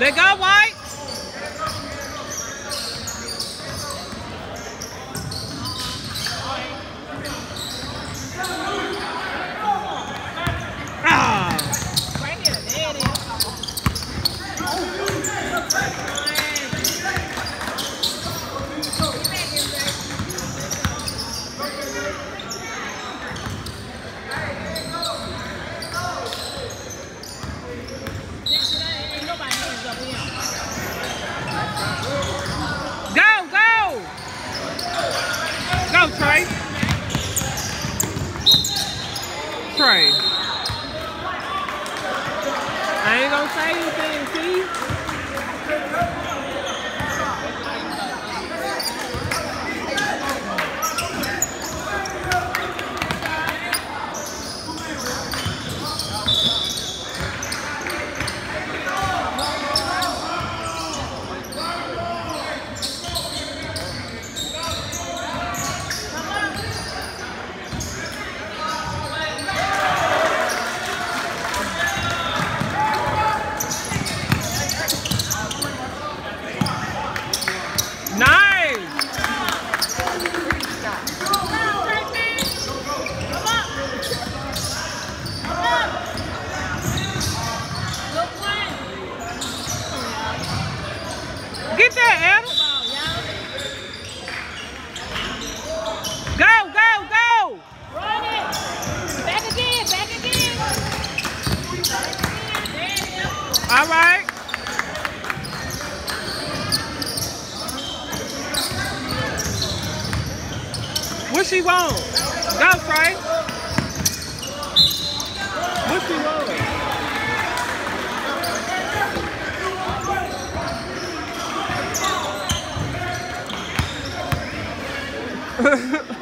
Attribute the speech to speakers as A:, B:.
A: Let go, White. Ah. Go, go. Go, Trey. Trey. I ain't gonna say anything, see? Get that, Adam. Go, go, go.
B: Run it! Back again, back again!
A: All right. What she want? Go, Frank. What she want?